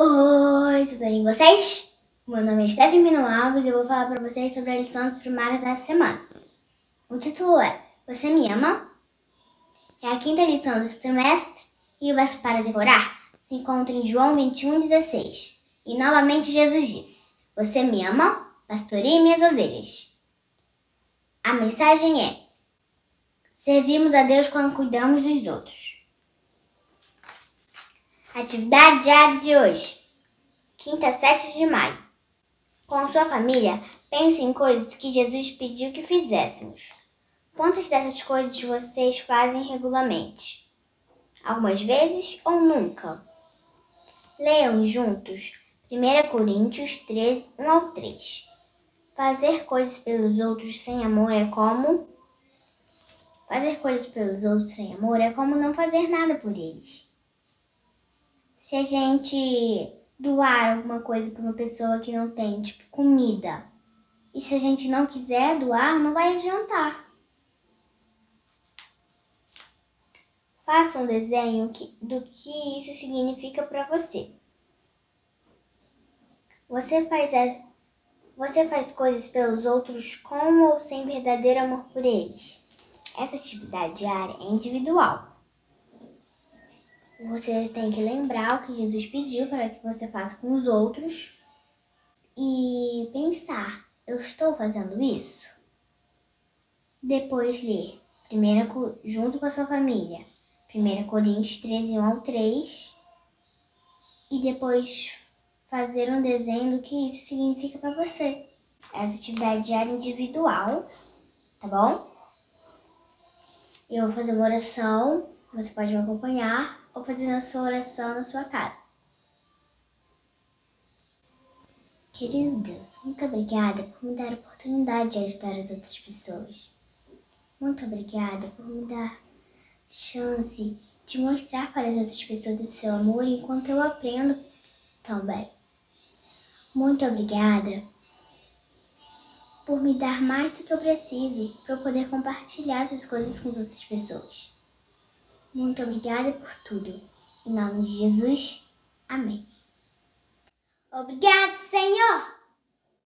Oi, tudo bem com vocês? Meu nome é Stephanie Mino Alves e eu vou falar para vocês sobre a lição dos primários da semana. O título é Você me ama? É a quinta lição desse trimestre e o verso para decorar se encontra em João 21,16. E novamente Jesus diz: Você me ama? Pastoreie minhas ovelhas. A mensagem é: Servimos a Deus quando cuidamos dos outros. Atividade diária de hoje, quinta, 7 de maio. Com sua família, pense em coisas que Jesus pediu que fizéssemos. Quantas dessas coisas vocês fazem regularmente? Algumas vezes ou nunca? Leiam juntos 1 Coríntios 13, 1 ao 3. Fazer coisas pelos outros sem amor é como. Fazer coisas pelos outros sem amor é como não fazer nada por eles se a gente doar alguma coisa para uma pessoa que não tem, tipo comida, e se a gente não quiser doar, não vai adiantar. Faça um desenho do que isso significa para você. Você faz, você faz coisas pelos outros com ou sem verdadeiro amor por eles. Essa atividade diária é individual. Você tem que lembrar o que Jesus pediu para que você faça com os outros e pensar: eu estou fazendo isso? Depois ler, primeiro junto com a sua família, 1 Coríntios 13, 1 ao 3, e depois fazer um desenho do que isso significa para você. Essa atividade diária individual, tá bom? Eu vou fazer uma oração, você pode me acompanhar ou fazer a sua oração na sua casa. Querido Deus, muito obrigada por me dar a oportunidade de ajudar as outras pessoas. Muito obrigada por me dar chance de mostrar para as outras pessoas o seu amor enquanto eu aprendo também. Muito obrigada por me dar mais do que eu preciso para eu poder compartilhar essas coisas com as outras pessoas. Muito obrigada por tudo. Em nome de Jesus, amém. Obrigado, Senhor!